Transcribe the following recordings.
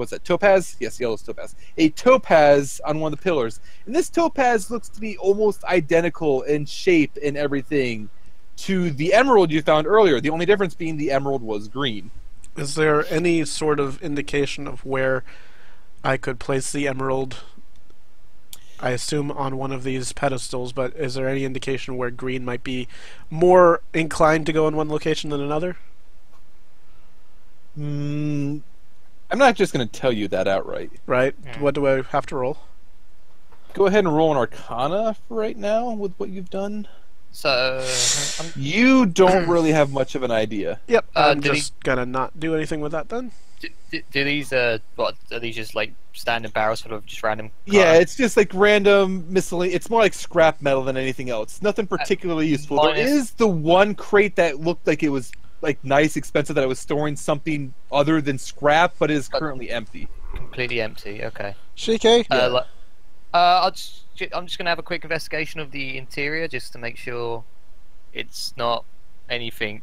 what's that topaz? Yes, yellow is topaz. A topaz on one of the pillars, and this topaz looks to be almost identical in shape and everything to the emerald you found earlier. The only difference being the emerald was green. Is there any sort of indication of where I could place the emerald? I assume on one of these pedestals, but is there any indication where green might be more inclined to go in one location than another? Mm, I'm not just going to tell you that outright. Right. Yeah. What do I have to roll? Go ahead and roll an Arcana for right now with what you've done. So, um, You don't really have much of an idea. Yep. Uh, I'm did he- just gonna not do anything with that then. do, do, do these uh, what are these just like standard barrels sort of just random? Yeah, uh, it's just like random miscellaneous. It's more like scrap metal than anything else. Nothing particularly useful. There minus- is the one crate that looked like it was like nice, expensive that I was storing something other than scrap, but it is But- currently empty. completely empty. Okay. Shiki? Yeah. Uh, like, uh, I'll just, I'm just gonna have a quick investigation of the interior just to make sure it's not anything,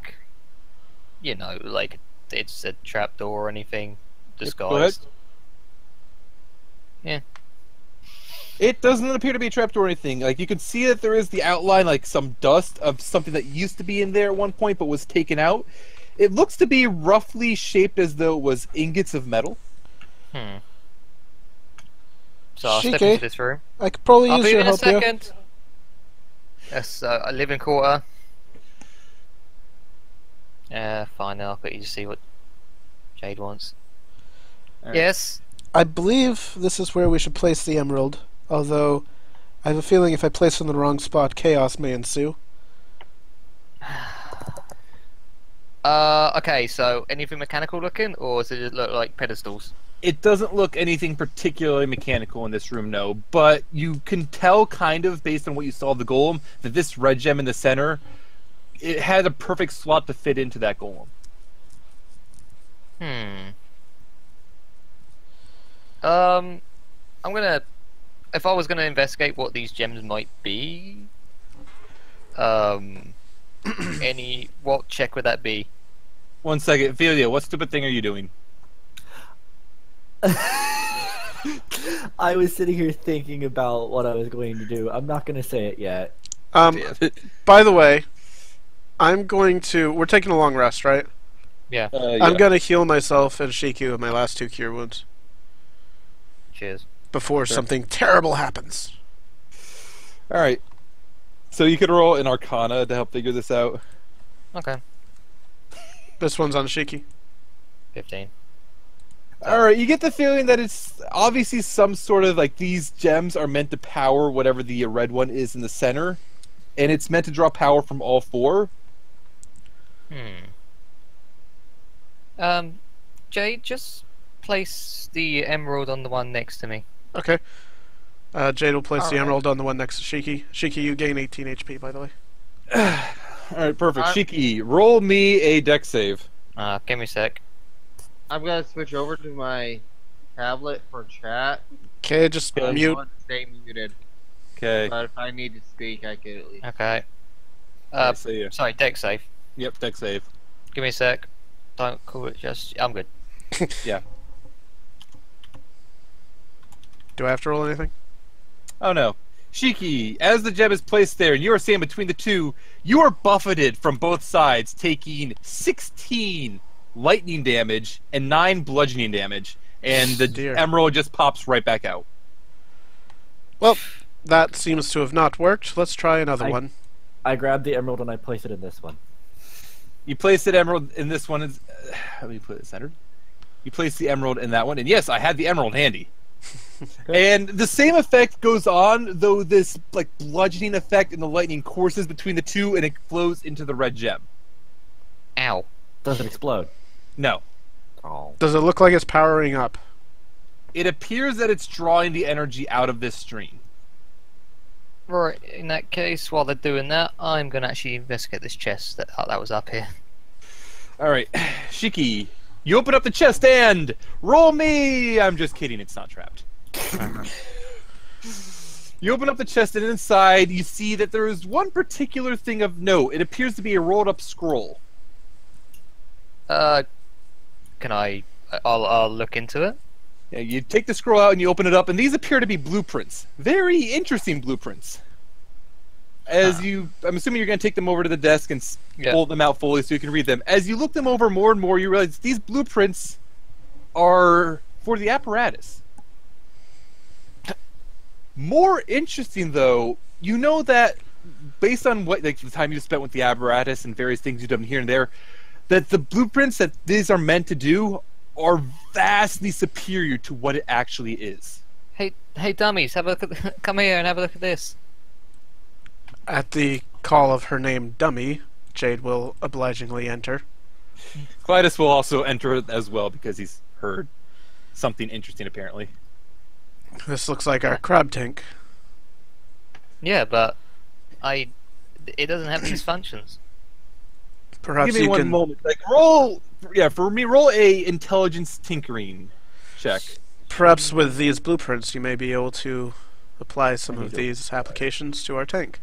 you know, like it's a trapdoor or anything disguised. ahead. Disguised. It doesn't appear to be a trapdoor or anything. Like you can see that there is the outline, like some dust of something that used to be in there at one point but was taken out. It looks to be roughly shaped as though it was ingots of metal. Hmm. So I'll step into this room. I could probably I'll use be your in a help here. second. Yes, uh, a living quarter. Yeah, fine. I'll quickly just see what Jade wants. Alright. Yes. I believe this is where we should place the emerald. Although, I have a feeling if I place it in the wrong spot, chaos may ensue. Uh, okay. So anything mechanical looking, or does it look like pedestals? It doesn't look anything particularly mechanical in this room, no. But you can tell, kind of, based on what you saw of the golem, that this red gem in the center, it had a perfect slot to fit into that golem. Hmm. Um, I'm gonna. If I was gonna investigate what these gems might be, um, any what check would that be? One second, Ophelia, what stupid thing are you doing? I was sitting here thinking about what I was going to do. I'm not going to say it yet. Um, by the way, I'm going to. We're taking a long rest, right? Yeah. Uh, I'm gonna heal myself and Shiki of my last two cure wounds Cheers. Before Sure. something terrible happens. All right. So you could roll an Arcana to help figure this out. Okay. This one's on Shiki. Fifteen. All right, you get the feeling that it's obviously some sort of like these gems are meant to power whatever the red one is in the center, and it's meant to draw power from all four. Hmm. Um, Jade, just place the emerald on the one next to me. Okay. Uh, Jade will place the Alright. emerald on the one next to Shiki. Shiki, you gain 18 HP, by the way. All right, perfect. I'm- Shiki, roll me a Dex save. Uh, give me a sec. I'm gonna switch over to my tablet for chat. Okay, just Okay. I mute. want to stay muted, Okay. but if I need to speak, I can at least. Okay. Uh, so yeah. sorry, Dex save. Yep, Dex save. Give me a sec. Don't call it just. I'm good. Do I have to roll anything? Oh no. Shiki, as the gem is placed there and you are standing between the two, you are buffeted from both sides, taking 16 lightning damage and 9 bludgeoning damage, and the Dear. emerald just pops right back out. Well, that seems to have not worked. Let's try another I- one. I grabbed the emerald and I place it in this one. You place the emerald in this one. Is, uh, how do you put it centered? You place the emerald in that one, and yes, I had the emerald handy. and the same effect goes on, though this like bludgeoning effect and the lightning courses between the two, and it flows into the red gem. Ow. Does it explode? No, Oh. Does it look like it's powering up? it appears that it's drawing the energy out of this stream. Right. In that case, while they're doing that, I'm gonna actually investigate this chest that that was up here. All right, Shiki, you open up the chest and roll me. I'm just kidding. It's not trapped. you open up the chest and inside you see that there is one particular thing of note. It appears to be a rolled up scroll. Uh, can I? I'll I'll look into it. Yeah, you take the scroll out and you open it up, and these appear to be blueprints. Very interesting blueprints. As ah. you, I'm assuming you're going to take them over to the desk and Yeah. fold them out fully so you can read them. As you look them over more and more, you realize these blueprints are for the apparatus. More interesting, though, you know that based on what like the time you spent with the apparatus and various things you've done here and there, that the blueprints that these are meant to do are vastly superior to what it actually is. Hey, hey, dummies! Have a look at. Come here and have a look at this. At the call of her name, Dummy, Jade will obligingly enter. Clytus will also enter as well because he's heard something interesting apparently. This looks like our crab tank. Yeah, but I. It doesn't have these functions. Perhaps Give me you one can. moment. Like roll, yeah, for me, roll a intelligence tinkering check. Perhaps with these blueprints, you may be able to apply some of these applications to our tank.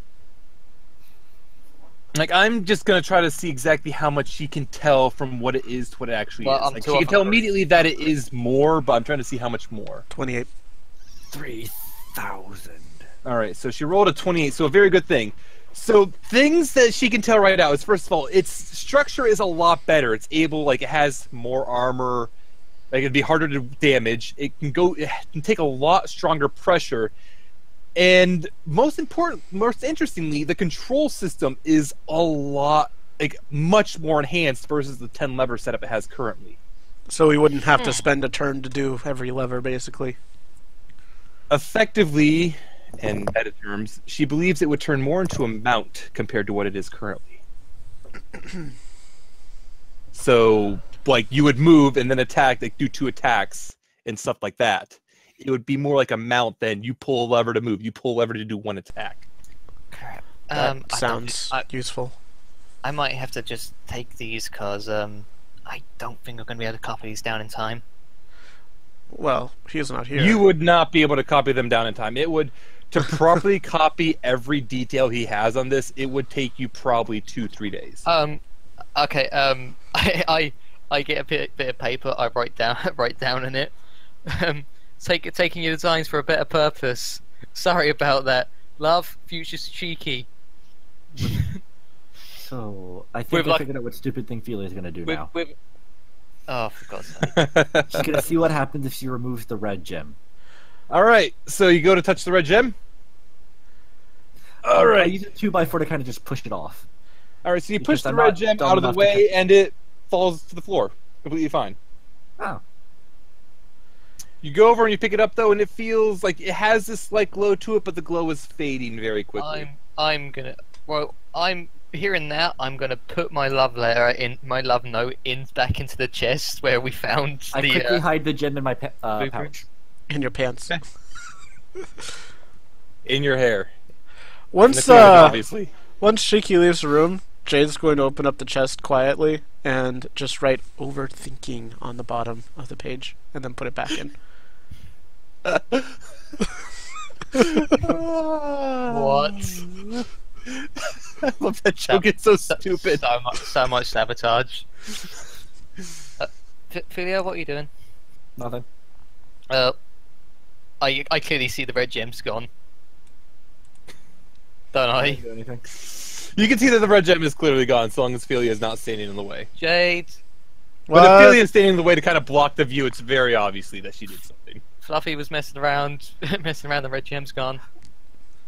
Like I'm just gonna try to see exactly how much she can tell from what it is to what it actually Well, is. I'm Like she can tell immediately that it is more, but I'm trying to see how much more. Twenty-eight. Three thousand. All right, so she rolled a 28, so a very good thing. So things that she can tell right now is first of all, its structure is a lot better. It's able, like, it has more armor. Like it'd be harder to damage. It can go, it can take a lot stronger pressure. And most important, most interestingly, the control system is a lot, like, much more enhanced versus the 10 lever setup it has currently. So we wouldn't have Hmm. to spend a turn to do every lever, basically. effectively, in meta terms, she believes it would turn more into a mount compared to what it is currently. so, like, you would move and then attack, like, do two attacks and stuff like that. It would be more like a mount than you pull a lever to move, you pull a lever to do one attack. Crap. That Um, I don't- sounds I, useful. I might have to just take these because um, I don't think I'm going to be able to copy these down in time. Well, he's not here. You would not be able to copy them down in time. It would, to properly copy every detail he has on this, it would take you probably two, three days. Um, okay. Um, I I, I get a bit, bit of paper. I write down write down in it. Um, take taking your designs for a better purpose. Sorry about that. Love, future cheeky. So I think With I like- figured out what stupid thing Felia's gonna do With, now. with... Oh, for God's sake! She's gonna see what happens if she removes the red gem. All right, so you go to touch the red gem. All I right, use a two by four to kind of just push it off. all right. So you because push the I'm red gem out of the way, and it falls to the floor, completely fine. Oh, You go over and you pick it up though, and it feels like it has this like glow to it, but the glow is fading very quickly. I'm I'm gonna. Well, I'm hearing that. I'm gonna put my love letter in my love note in back into the chest where we found I the. quickly uh, hide the gem in my pa- uh, pouch. in your pants. In your hair. Once cleavage, uh, obviously. once Shiki leaves the room, Jade's going to open up the chest quietly and just write overthinking on the bottom of the page, and then put it back in. What? I love that joke. It's so stupid. So much, so much sabotage. Uh, F- Philia, what are you doing? Nothing. Uh, I I clearly see the red gem's gone. Don't I I? do anything. You can see that the red gem is clearly gone, so long as Philia is not standing in the way. Jade, But if What? Philia is standing in the way to kind of block the view, it's very obviously that she did something. Fluffy was messing around, messing around. The red gem's gone.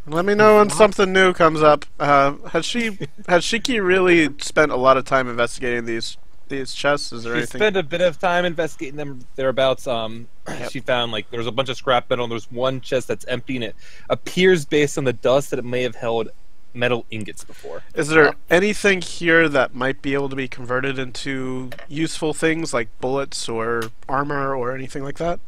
Let me know when something new comes up. Uh, has she has Shiki really spent a lot of time investigating these these chests? Is there She anything? spent a bit of time investigating them thereabouts. Um, Yep. she found like there's a bunch of scrap metal. And There's one chest that's empty, and it appears based on the dust that it may have held metal ingots before. Is there anything here that might be able to be converted into useful things like bullets or armor or anything like that?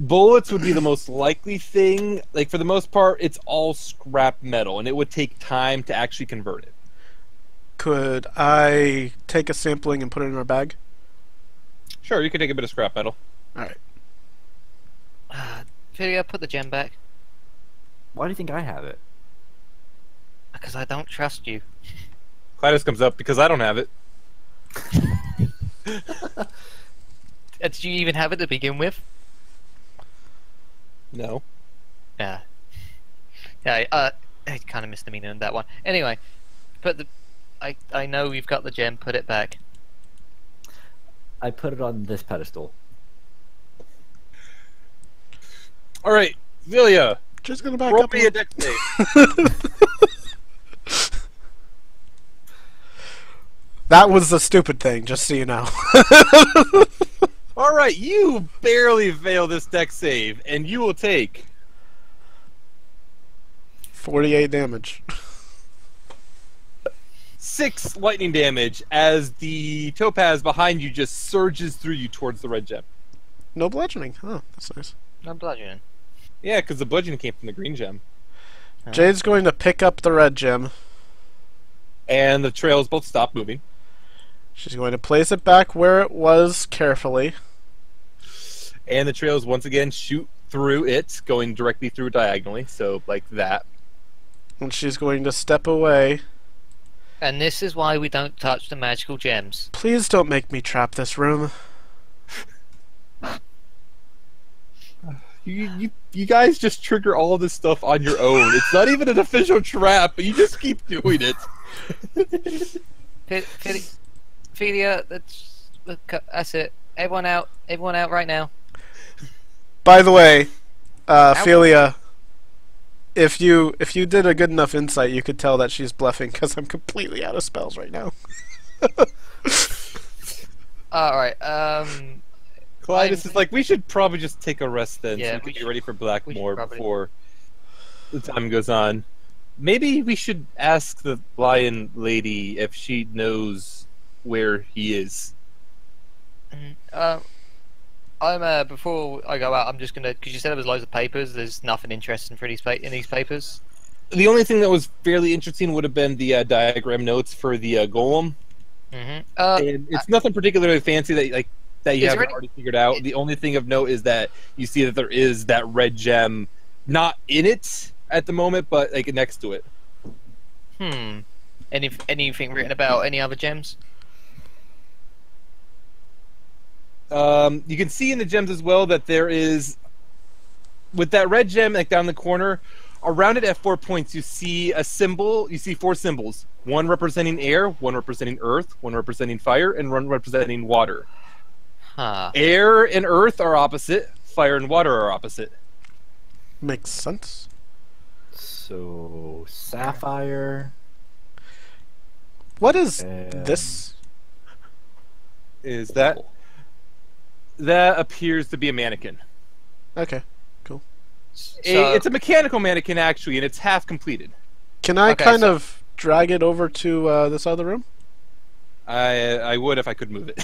Bullets would be the most likely thing. Like for the most part, it's all scrap metal, and it would take time to actually convert it. Could I take a sampling and put it in our bag? Sure, you could take a bit of scrap metal. All right. Uh, Philia, put the gem back Why do you think I have it? because I don't trust you. Clytus comes up because I don't have it. Did you even have it to begin with? No. Yeah. Yeah. Uh, I kind of missed the meaning of that one. Anyway, put the. I I know you've got the gem. Put it back. I put it on this pedestal. All right, Vilia, Just gonna back roll up. me a a Dex save. That was the stupid thing, just so you know. All right, you barely fail this Dex save, and you will take 48 damage. six lightning damage as the topaz behind you just surges through you towards the red gem. No bludgeoning. Huh, that's nice. No bludgeoning. Yeah, because the bludgeoning came from the green gem, Jade's going to pick up the red gem. and the trails both stop moving. She's going to place it back where it was carefully. And the trails once again shoot through it, going directly through diagonally, so like that. And she's going to step away. And this is why we don't touch the magical gems. Please don't make me trap this room. You, you, you guys just trigger all this stuff on your own. It's not even an official trap, but you just keep doing it. Fe- Fe- Felia, that's that's it. Everyone out. Everyone out right now. By the way, uh, Ow. Philia, if you if you did a good enough insight, you could tell that she's bluffing because I'm completely out of spells right now. All right. Um. Clytus is like, we should probably just take a rest then, Yeah, so we we can get should- ready for Blackmore probably- before the time goes on. Maybe we should ask the lion lady if she knows where he is. Uh, I'm uh before I go out. I'm just gonna because you said there was loads of papers. There's nothing interesting for these pa- in these papers. The only thing that was fairly interesting would have been the uh, diagram notes for the uh, golem, Mm-hmm. Uh, and it's nothing particularly fancy that like that you haven't any- already figured out. The only thing of note is that you see that there is that red gem, not in it at the moment, but like next to it. hmm. Any anything written about any other gems? Um, you can see in the gems as well that there is, with that red gem like down the corner, around it at four points, you see a symbol. You see four symbols: one representing air, one representing earth, one representing fire, and one representing water. Huh. Air and earth are opposite. Fire and water are opposite. Makes sense. So sapphire. What is and- this? Is that that appears to be a mannequin? Okay. A- it's a mechanical mannequin actually, and it's half completed. Can I Okay, kind so- of drag it over to uh, this other room? I I would if I could move it.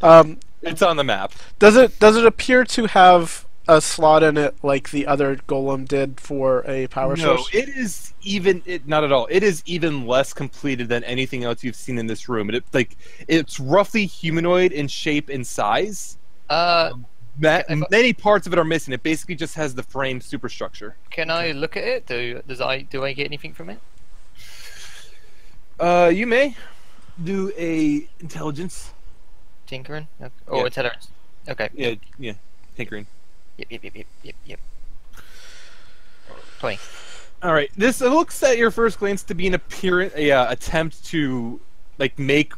Um, it's on the map. does it does it appear to have a slot in it like the other golem did for a power no, source? it is even it not at all. It is even less completed than anything else you've seen in this room. It like it's roughly humanoid in shape and size. Uh, Ma- I- many parts of it are missing. It basically just has the frame superstructure. can I look at it? Do does I do I get anything from it? Uh, you may do a intelligence. Tinkering? Okay. Or Yeah. intelligence? Okay. Yeah, yeah, tinkering. Yep. Yep. Yep. Yep. Yep. Yep. Twenty. All right. This looks at your first glance to be an appearance, a uh, attempt to like make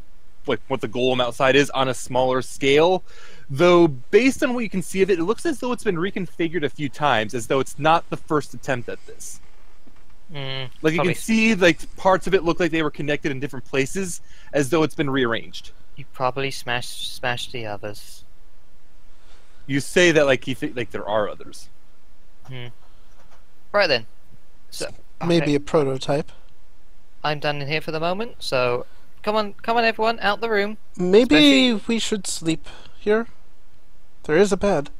like what the golem outside is on a smaller scale. Though, based on what you can see of it, it looks as though it's been reconfigured a few times, as though it's not the first attempt at this. Mm, Like you can see, like parts of it look like they were connected in different places, as though it's been rearranged. You probably smashed smashed the others. You say that like you think like there are others. Right then. So Maybe okay, a prototype. I'm done in here for the moment. So come on, come on, everyone, out the room. Maybe Especially- we should sleep here. There is a bed.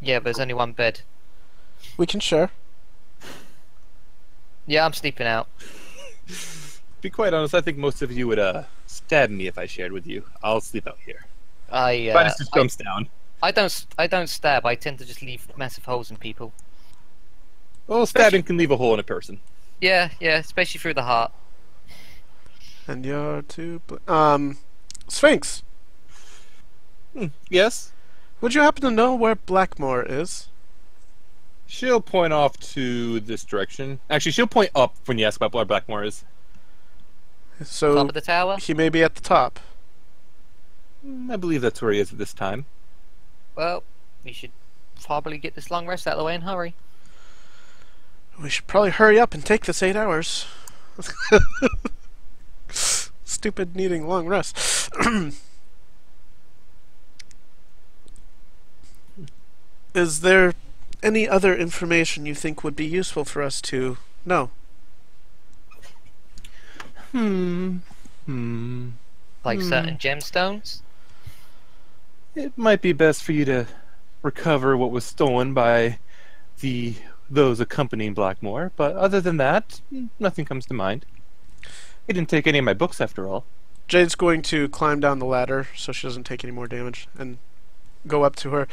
Yeah, but there's only one bed. We can share. Yeah, I'm sleeping out. To be quite honest, I think most of you would uh stab me if I shared with you. I'll sleep out here. I, uh, Minus just I, down. I don't s- I don't stab. I tend to just leave massive holes in people. Well, stabbing can leave a hole in a person. Yeah, yeah, especially through the heart. And you're too. Um, Sphinx. Hmm, yes. Would you happen to know where Blackmore is? She'll point off to this direction. Actually, she'll point up when you ask about where Blackmore is. So Top of the tower. he may be at the top. Hmm, I believe that's where he is at this time. Well, we should probably get this long rest out of the way and hurry. We should probably hurry up and take this eight hours. Stupid needing long rest. Is there any other information you think would be useful for us to know? Hmm. Hmm. Like Hmm. certain gemstones. It might be best for you to recover what was stolen by the those accompanying Blackmore, but other than that, nothing comes to mind. He didn't take any of my books after all. Jade's going to climb down the ladder so she doesn't take any more damage and go up to her.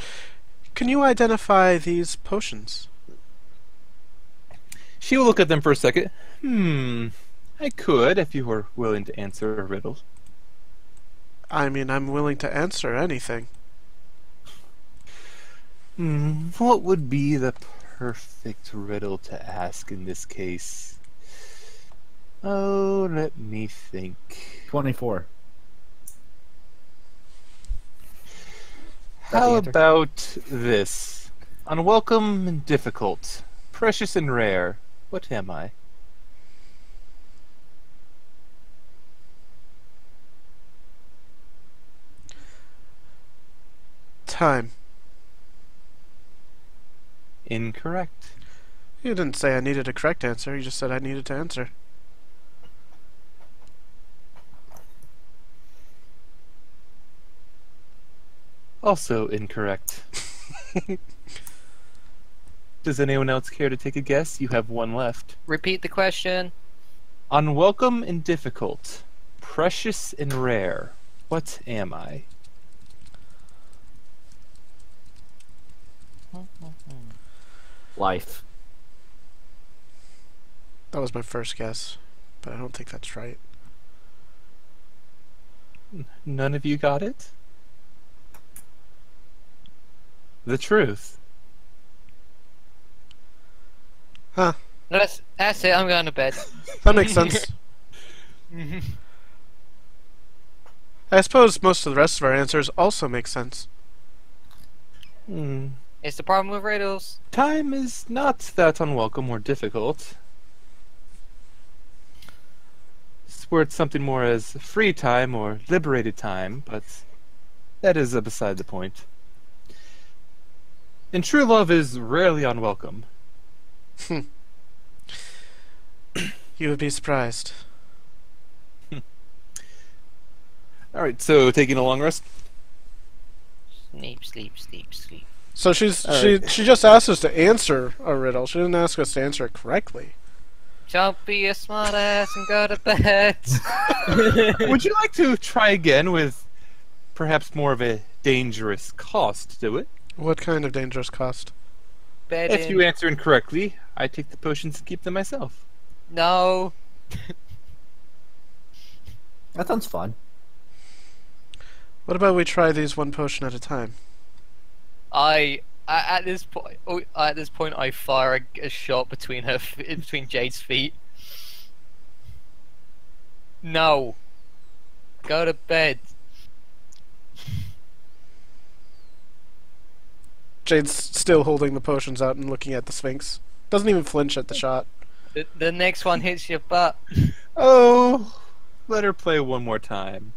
Can you identify these potions? She will look at them for a second. Hmm. I could if you were willing to answer a riddle. I mean, I'm willing to answer anything. Hmm. What would be the perfect riddle to ask in this case? Oh, let me think. 24. How about this? Unwelcome and difficult, precious and rare. What am I? Time. Incorrect. You didn't say I needed a correct answer, you just said I needed to answer. Also incorrect. Does anyone else care to take a guess? You have one left. Repeat the question. Unwelcome and difficult, precious and rare. What am I? Life. That was my first guess, but I don't think that's right. None of you got it? The truth. Huh. That's that's it. I'm going to bed. That makes sense. I suppose most of the rest of our answers also make sense. Hmm. It's the problem with riddles. Time is not that unwelcome or difficult. It's worth something more as free time or liberated time, but that is uh, beside the point. And true love is rarely unwelcome. You would be surprised. Alright, so taking a long rest. Sleep, sleep, sleep, sleep. So she's All she right. she just asked us to answer a riddle. She didn't ask us to answer it correctly. Don't be a smart ass and go to bed. Would you like to try again with perhaps more of a dangerous cost to it? What kind of dangerous cost? bed If in. you answer incorrectly, I take the potions and keep them myself. No. That sounds fun. What about we try these one potion at a time? I a- at this point, oh, at this point, I fire a, a shot between her, f- between Jade's feet. No. Go to bed. Jade's still holding the potions out and looking at the Sphinx. Doesn't even flinch at the shot. The, the next one hits your butt. Oh, let her play one more time.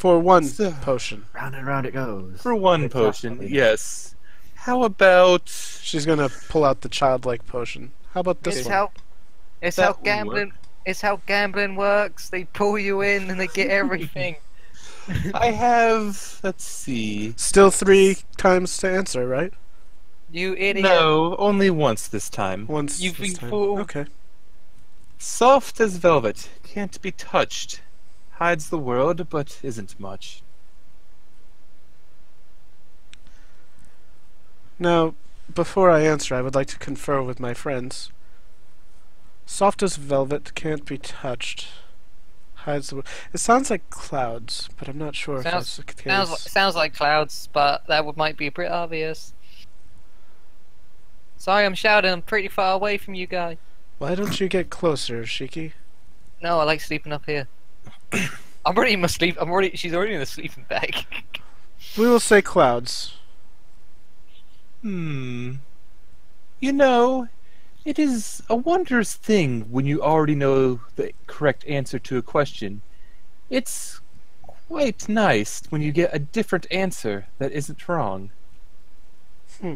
For one So- potion. Round and round it goes. For one It's potion, yes. How about She's gonna pull out the childlike potion. How about this It's one? how, it's That how will gambling, it's how gambling works. They pull you in and they get everything. I have let's see. Still three times to answer, right? you idiot. No, only once this time. Once. You this big time. fool. Okay. Soft as velvet, can't be touched. Hides the world, but isn't much. Now, before I answer, I would like to confer with my friends. Soft as velvet can't be touched. hides the. world. It sounds like clouds, but I'm not sure if Sounds- that's the case. Sounds like, sounds like clouds, but that would might be a bit obvious. Sorry, I'm shouting. I'm pretty far away from you guys. Why don't you get closer, Shiki? No, I like sleeping up here. I'm already in my sleep. I'm already. She's already in the sleeping bag. We will say clouds. Hmm. You know, it is a wondrous thing when you already know the correct answer to a question. It's quite nice when you get a different answer that isn't wrong. Hmm.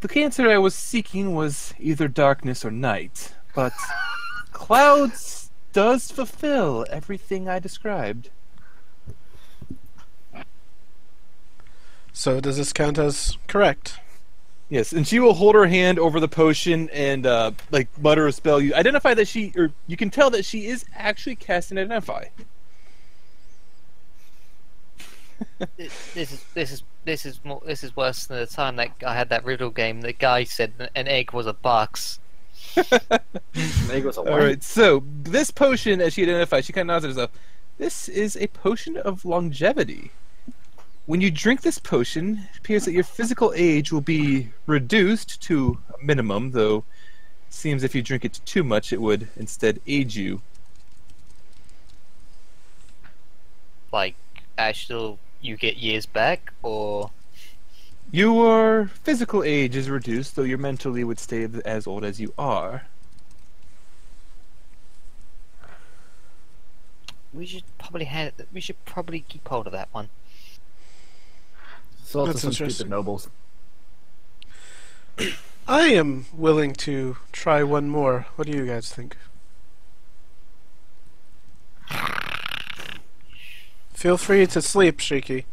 The answer I was seeking was either darkness or night, but clouds does fulfill everything I described. So does this count as correct? Yes, and she will hold her hand over the potion and uh, like mutter a spell. You identify that she, or you can tell that she is actually casting identify. this is this is this is more, this is worse than the time that I had that riddle game. The guy said an egg was a box. Egg was a All right, so this potion, as she identifies, she kind of nods at herself. This is a potion of longevity. When you drink this potion, it appears that your physical age will be reduced to a minimum, though it seems if you drink it too much, it would instead age you. Like actual, you get years back, or Your physical age is reduced, though your mentally would stay as old as you are. we should probably have. We should probably keep hold of that one. So That's some stupid nobles. I am willing to try one more. What do you guys think? Feel free to sleep, Shiki.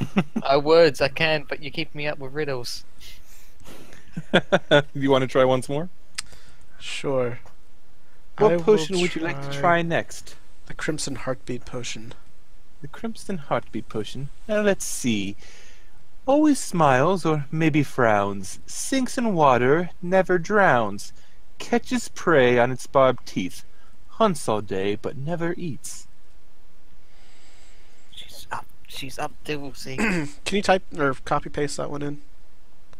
I oh, words I can, but you keep me up with riddles. you want to try once more? Sure. What will potion would you like to try next? The Crimson Heartbeat Potion. The Crimson Heartbeat Potion. Now let's see. Always smiles, or maybe frowns. Sinks in water, never drowns. Catches prey on its barbed teeth. Hunts all day, but never eats. She's up. To see. Can you type or copy paste that one in?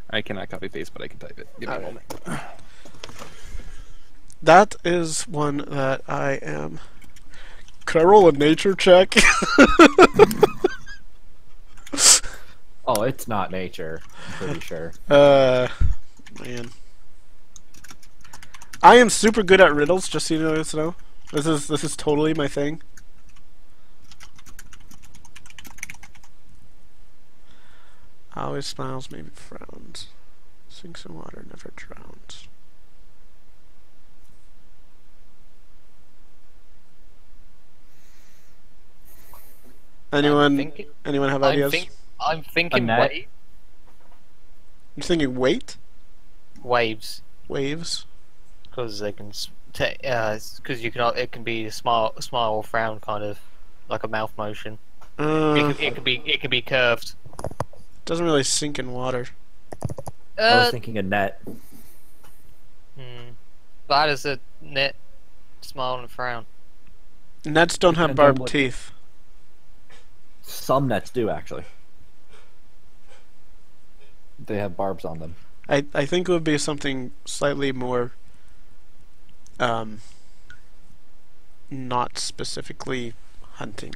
I cannot copy paste, but I can type it. Give me a Alright. moment. That is one that I am. Could I roll a nature check? Oh, it's not nature. I'm pretty sure. uh, man. I am super good at riddles. Just so you guys know, this is this is totally my thing. Always smiles, maybe frowns. Sinks in water, never drowns. Anyone? Thinking, anyone have I'm, ideas? think, I'm thinking net. wa- You're thinking weight, waves waves. because they can because uh, 'cause you can it can be a smile smile or frown kind of like a mouth motion. It, Uh, can, it can be it can be curved. Doesn't really sink in water. I was Uh, thinking a net. hmm. But how does a net smile and frown? Nets don't have Depends on barbed teeth. Some nets do actually. They have barbs on them. I I think it would be something slightly more, um, not specifically hunting.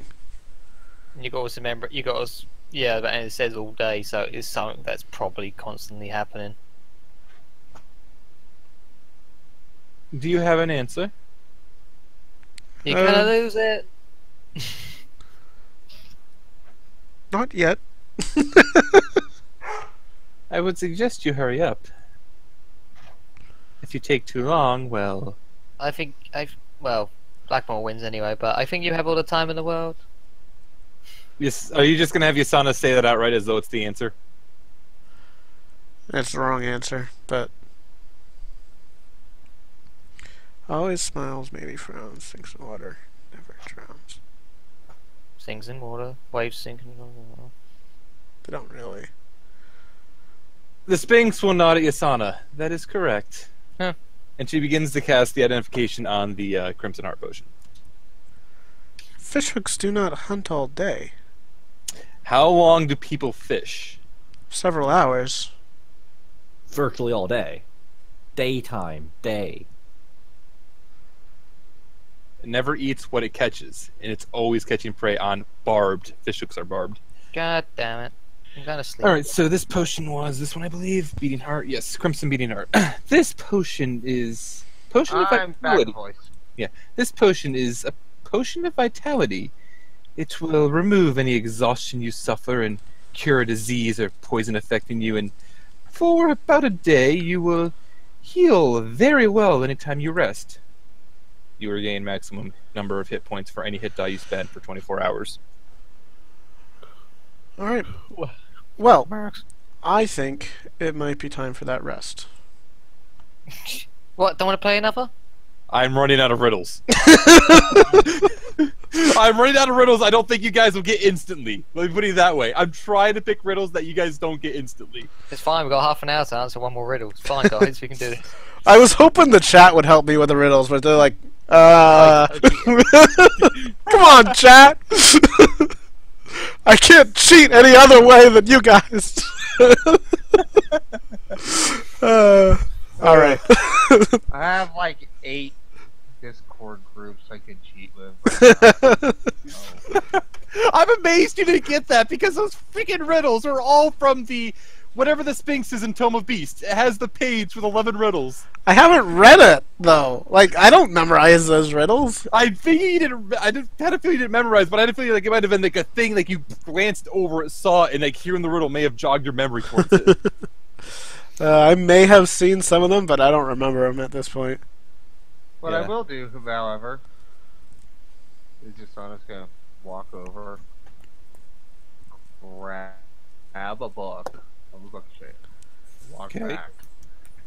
You got to remember you got to yeah, but it says all day, so it's something that's probably constantly happening. Do you have an answer? You're Uh, gonna lose it. Not yet. I would suggest you hurry up. If you take too long, well, I think I well, Blackmore wins anyway, but I think you have all the time in the world. Yes. Are you just gonna have Yasana say that outright as though it's the answer? That's the wrong answer, but always smiles, maybe frowns, sinks in water, never drowns. Sinks in water, waves sink in water. They don't really. The Sphinx will nod at Yasana. That is correct. Huh. And she begins to cast the identification on the uh, Crimson Heart Potion. Fishhooks do not hunt all day. How long do people fish? Several hours. Virtually all day. Daytime, day. It never eats what it catches, and it's always catching prey on barbed. Fish hooks are barbed. God damn it. I'm gonna sleep. All right, so this potion was this one, I believe. Beating heart, yes, crimson beating heart. this potion is potion of I'm back vitality. voice. This potion is a potion of vitality. It will remove any exhaustion you suffer and cure a disease or poison affecting you. And for about a day, you will heal very well anytime you rest. You regain maximum number of hit points for any hit die you spend for 24 hours. All right. Well, I think it might be time for that rest. What? Don't want to play another? I'm running out of riddles. I'm running out of riddles I don't think you guys will get instantly. Let me put it that way. I'm trying to pick riddles that you guys don't get instantly. It's fine. We've got half an hour to answer one more riddle. It's fine, guys. we can do this. I was hoping the chat would help me with the riddles, but they're like, uh. Come on, chat! I can't cheat any other way than you guys. uh, Alright. I have like eight Discord groups I could cheat with. I'm amazed you didn't get that because those freaking riddles are all from the whatever the Sphinx is in Tome of Beast. It has the page with 11 riddles. I haven't read it, though. Like, I don't memorize those riddles. I figured you didn't. I didn't, had a feeling you didn't memorize, but I had a feeling like it might have been like a thing like you glanced over it, saw it, and like hearing the riddle may have jogged your memory towards it. Uh, I may have seen some of them, but I don't remember them at this point. What Yeah. I will do, however, is just I'm just gonna walk over, grab, grab a book, a book shit, walk Okay. back,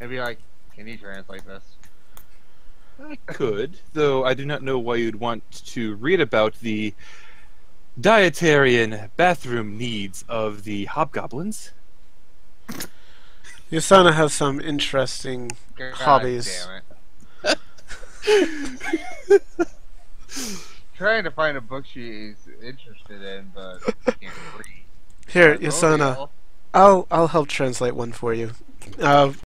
and be like, "Can you translate this?" I could, though I do not know why you'd want to read about the dietary and bathroom needs of the hobgoblins. Yasana has some interesting God hobbies. Trying to find a book she's interested in, but can't read. Here, Yasana. I'll I'll help translate one for you. Uh,